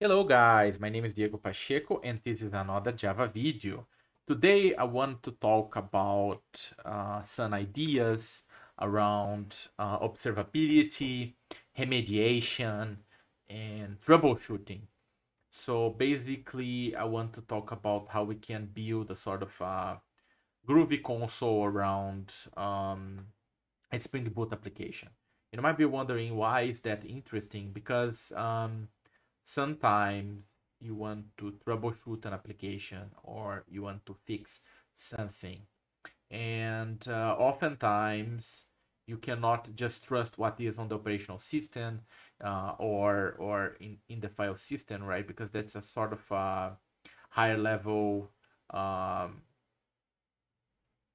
Hello guys, my name is Diego Pacheco and this is another Java video. Today I want to talk about uh, some ideas around uh, observability, remediation, and troubleshooting. So basically I want to talk about how we can build a sort of uh, Groovy console around um, a Spring Boot application. You might be wondering why is that interesting because um, sometimes you want to troubleshoot an application or you want to fix something. And uh, oftentimes you cannot just trust what is on the operational system uh, or or in, in the file system right? Because that's a sort of a higher level um,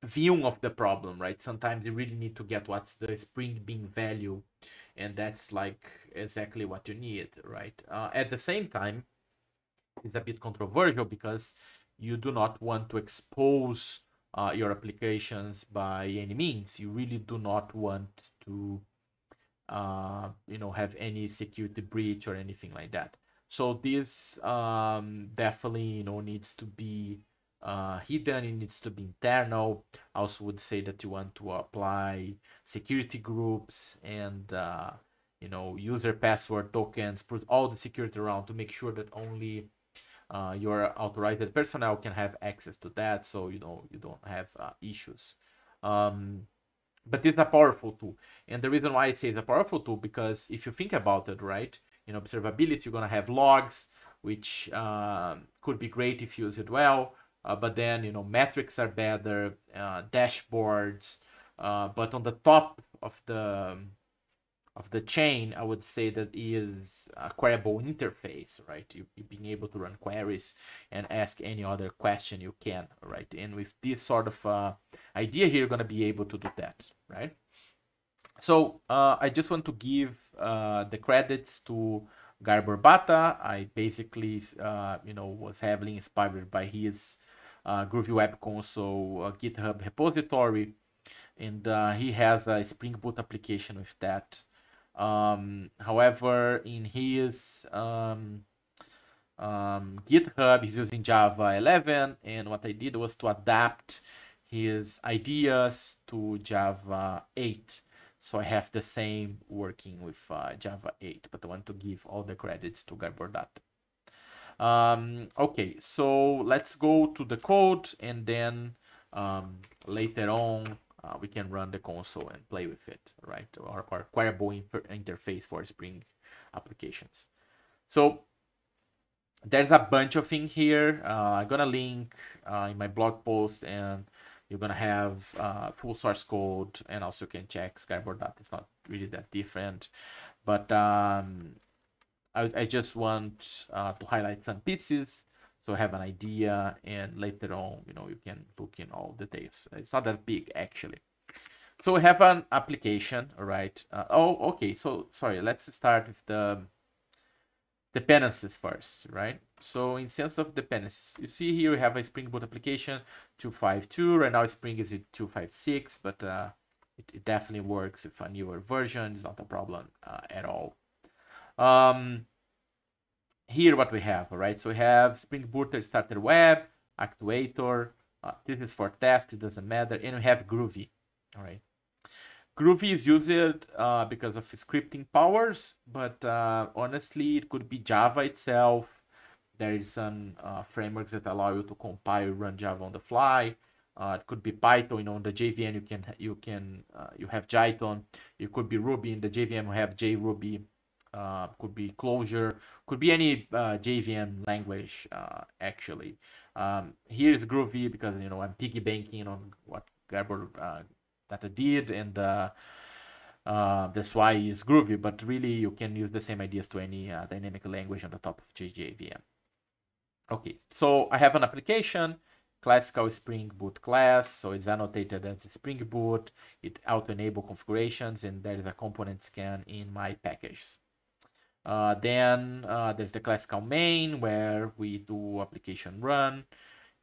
view of the problem right? Sometimes you really need to get what's the spring bean value and that's like exactly what you need, right? Uh, at the same time, it's a bit controversial because you do not want to expose uh, your applications by any means. You really do not want to, uh, you know, have any security breach or anything like that. So this um, definitely, you know, needs to be uh, hidden. It needs to be internal. I also would say that you want to apply security groups and uh, you know user password tokens, put all the security around to make sure that only uh, your authorized personnel can have access to that, so you know you don't have uh, issues. Um, but it's a powerful tool, and the reason why I say it's a powerful tool because if you think about it, right, in observability you're gonna have logs, which uh, could be great if you use it well uh, but then you know metrics are better, uh, dashboards. Uh, but on the top of the of the chain, I would say that is a queryable interface, right? You, you being able to run queries and ask any other question you can, right? And with this sort of uh, idea here, you're gonna be able to do that, right? So uh, I just want to give uh, the credits to Gabor Bata. I basically, uh, you know, was heavily inspired by his uh, Groovy Web Console uh, GitHub repository, and uh, he has a Spring Boot application with that. Um, however, in his um, um, GitHub, he's using Java 11, and what I did was to adapt his ideas to Java 8. So I have the same working with uh, Java 8, but I want to give all the credits to Gabor. Um, okay, so let's go to the code and then um, later on uh, we can run the console and play with it, right? Or, or queryable interface for Spring applications. So there's a bunch of things here. Uh, I'm gonna link uh, in my blog post and you're gonna have uh, full source code and also you can check Skyward It's not really that different, but um, I, I just want uh, to highlight some pieces so have an idea and later on you know you can look in all the details. It's not that big actually. So we have an application all right? Uh, oh okay so sorry let's start with the dependencies first right? So in sense of dependencies you see here we have a spring boot application 252 right now spring is at 256 but uh, it, it, definitely works with a newer version it's not a problem uh, at all um, here what we have, all right? So we have Spring Boot starter web, actuator. Uh, this is for test, it doesn't matter. And we have Groovy, all right? Groovy is used uh, because of scripting powers, but uh, honestly, it could be Java itself. There is some uh, frameworks that allow you to compile, run Java on the fly. Uh, it could be Python, you know, in the JVM you can you can uh, you have Jython. It could be Ruby in the JVM you have JRuby uh, could be Clojure, could be any uh, JVM language uh, actually. Um, here is Groovy because you know I'm piggy banking on what Gabor uh, did, and uh, uh, that's why it's Groovy. But really, you can use the same ideas to any dynamic language on the top of JJVM. Okay, so I have an application classical Spring Boot class. So it's annotated as Spring Boot. It auto-enable configurations and there is a component scan in my package. Uh, then uh, there's the classical main where we do application run.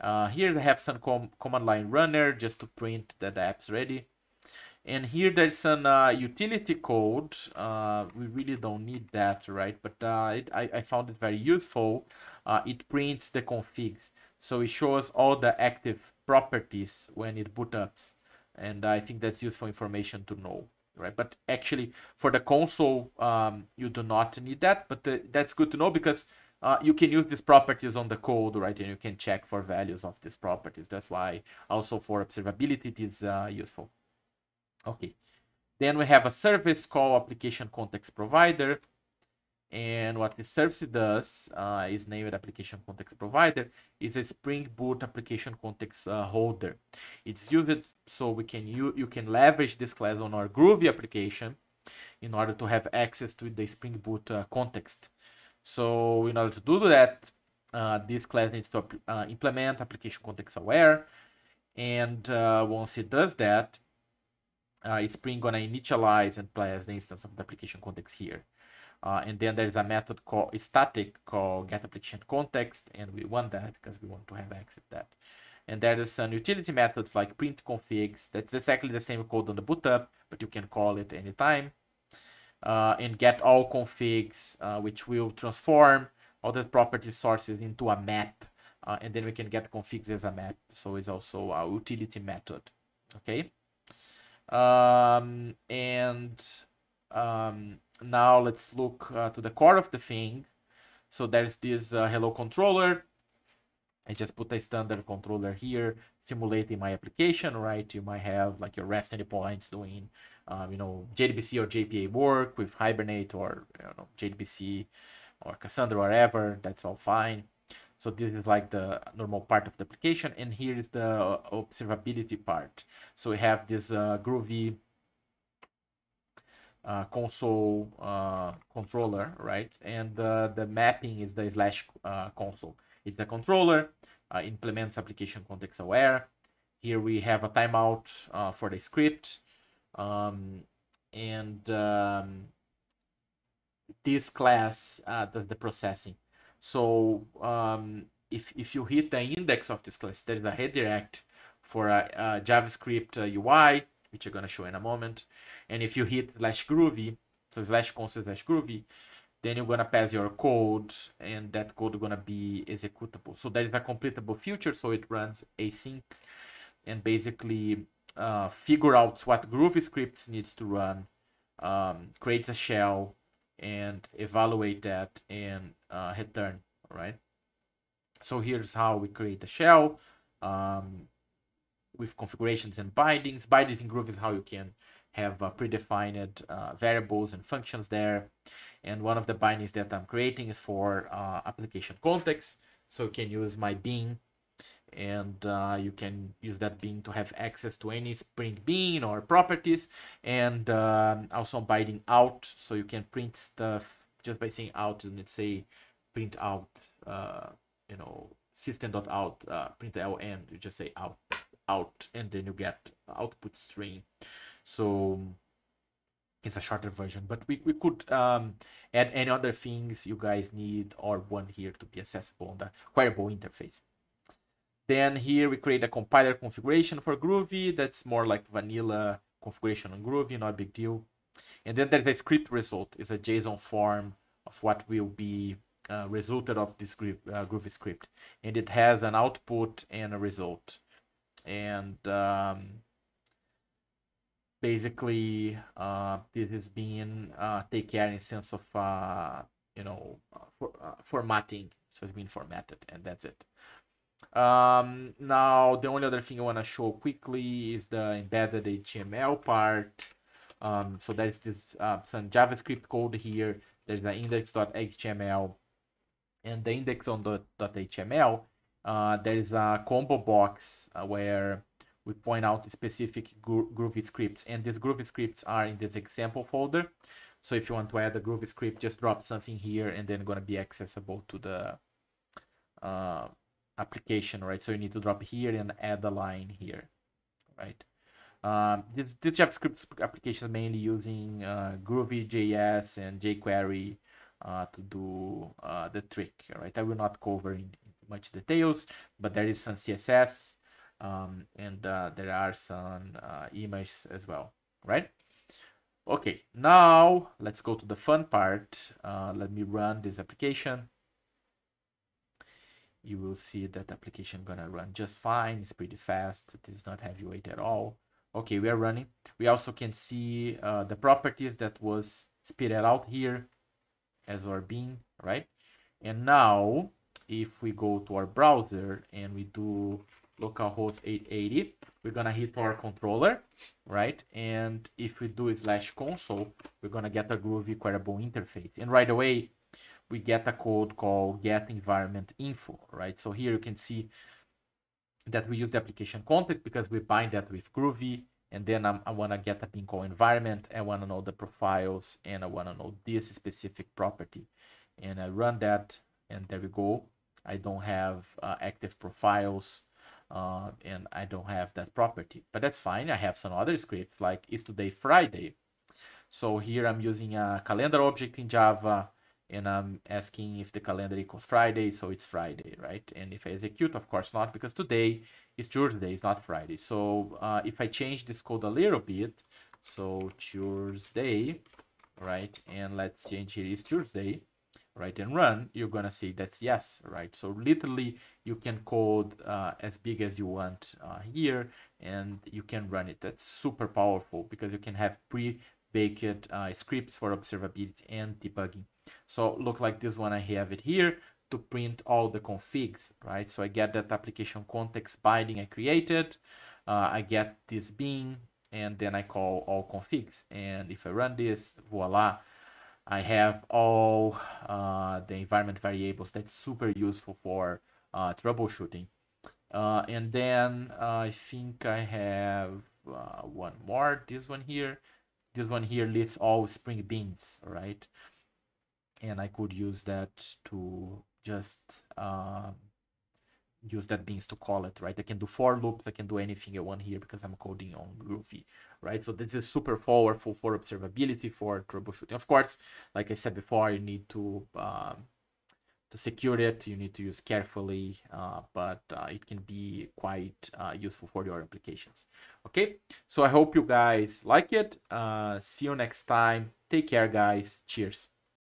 Uh, here I have some com command line runner just to print that the app's ready. and here there's an uh, utility code. Uh, we really don't need that, right? But uh, it, I, I found it very useful. It prints the configs. So it shows all the active properties when it boot ups. And I think that's useful information to know, right? But actually for the console, um, you do not need that, but the, that's good to know because uh, you can use these properties on the code, right? And you can check for values of these properties. That's why also for observability, it is uh, useful. Okay. Then we have a service called application context provider. And what this service does uh, is named application context provider is a Spring Boot application context uh, holder. It's used so we can you you can leverage this class on our Groovy application in order to have access to the Spring Boot uh, context. So in order to do that, uh, this class needs to uh, implement application context aware. And uh, once it does that, uh, Spring gonna initialize and place the instance of the application context here. Uh, and then there's a method called static called get application context, and we want that because we want to have access to that. And there is some utility methods like print configs. That's exactly the same code on the boot up, but you can call it anytime. Uh, and get all configs, uh, which will transform all the property sources into a map. Uh, and then we can get configs as a map. So it's also a utility method. Okay. Um, and um, now let's look uh, to the core of the thing. So there's this uh, hello controller. I just put a standard controller here simulating my application, right? You might have like your REST endpoints doing, um, you know, JDBC or JPA work with Hibernate or, you know, JDBC or Cassandra, whatever. That's all fine. So this is like the normal part of the application. And here is the observability part. So we have this uh, Groovy uh, console uh, controller, right? And uh, the mapping is the slash uh, console. It's the controller, uh, implements application context aware. Here we have a timeout uh, for the script. Um, and um, this class does the processing. So um, if, if you hit the index of this class, there's a redirect for a, a JavaScript UI, which I'm going to show in a moment. And if you hit slash groovy, so slash console slash groovy, then you're gonna pass your code and that code is gonna be executable. So there is a completable future, so it runs async and basically uh, figure out what Groovy scripts needs to run, um, creates a shell and evaluate that and uh, return, right? So here's how we create a shell um, with configurations and bindings. Bindings in Groovy is how you can have uh, predefined uh, variables and functions there. And one of the bindings that I'm creating is for uh, application context. So you can use my bean and uh, you can use that bean to have access to any Spring bean or properties. And um, also binding out, so you can print stuff just by saying out and let's say print out, uh, you know, system.out, uh, print ln, you just say out, out, and then you get output string. So it's a shorter version, but we, we could um, add any other things you guys need or want here to be accessible on the queryable interface. Then here we create a compiler configuration for Groovy. That's more like vanilla configuration on Groovy, not a big deal. And then there's a script result. It's a JSON form of what will be uh, resulted of this script, uh, Groovy script. And it has an output and a result. And um, basically uh, this is being uh, take care in sense of uh, you know uh, for, uh, formatting. So it's been formatted and that's it. Um, now the only other thing I want to show quickly is the embedded HTML part. Um, so there's this uh, some JavaScript code here. There's the index.html and the index on the .html uh, there is a combo box where we point out specific Groovy scripts and these Groovy scripts are in this example folder. So if you want to add a Groovy script, just drop something here and then going to be accessible to the uh, application, right? So you need to drop here and add a line here, right? Um, this, this JavaScript application is mainly using uh, Groovy JS and jQuery uh, to do uh, the trick, right? I will not cover in much details, but there is some CSS um, and uh, there are some uh, images as well right? Okay, now let's go to the fun part. Uh, let me run this application. You will see that application gonna run just fine. It's pretty fast. It does not heavy weight at all. Okay, we are running. We also can see uh, the properties that was spit out here as our bean, right? And now, if we go to our browser and we do localhost 880, we're gonna hit our controller, right? And if we do slash console, we're gonna get a Groovy queryable interface. And right away, we get a code called get environment info, right? So here you can see that we use the application context because we bind that with Groovy. And then I'm, i want to get a bean environment. I want to know the profiles and I want to know this specific property. And I run that and there we go. I don't have uh, active profiles uh, and I don't have that property, but that's fine. I have some other scripts like is today Friday. So here I'm using a calendar object in Java and I'm asking if the calendar equals Friday, so it's Friday, right? And if I execute, of course not, because today is Tuesday, it's not Friday. So uh, if I change this code a little bit, so Tuesday, right? And let's change it is Tuesday, right? And run, you're gonna see that's yes, right? So literally you can code uh, as big as you want uh, here and you can run it. That's super powerful because you can have pre-baked uh, scripts for observability and debugging. So look like this one, I have it here to print all the configs, right? So I get that application context binding I created, uh, I get this bean, and then I call all configs. And if I run this, voila, I have all uh, the environment variables. That's super useful for uh, troubleshooting. Uh, and then uh, I think I have uh, one more, this one here. This one here lists all spring beans, right? And I could use that to just um, use that beans to call it, right? I can do for loops, I can do anything I want here because I'm coding on Groovy, right? So this is super powerful for observability, for troubleshooting. Of course, like I said before, you need to um, to secure it, you need to use carefully, uh, but uh, it can be quite uh, useful for your applications. Okay, so I hope you guys like it. Uh, see you next time. Take care, guys. Cheers.